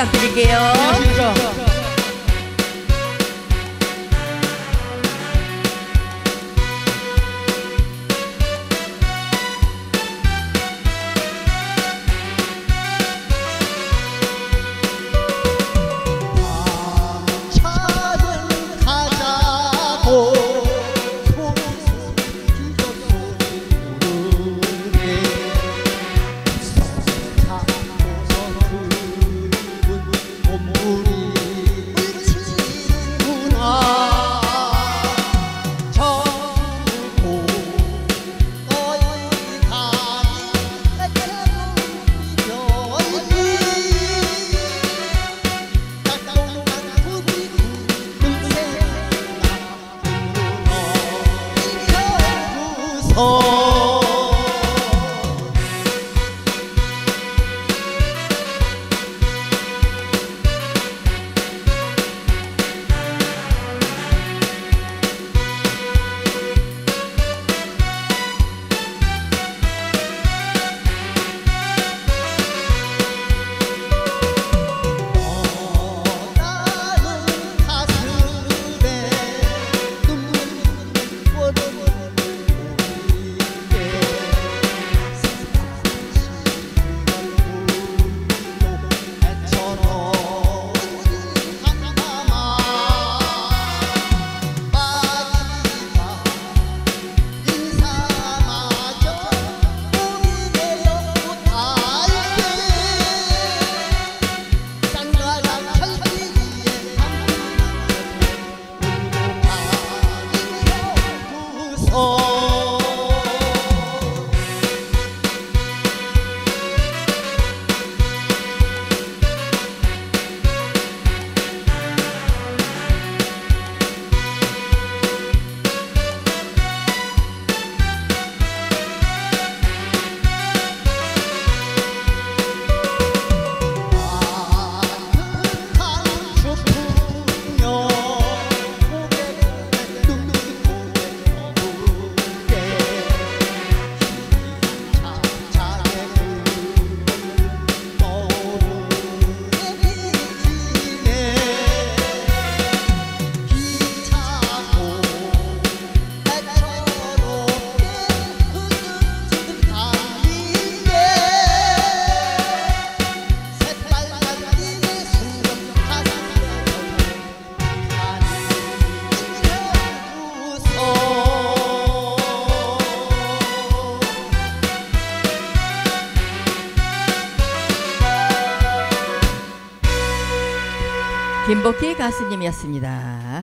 부탁드릴게요. 네, 안녕하십니까. oh. 김복희 가수님이었습니다.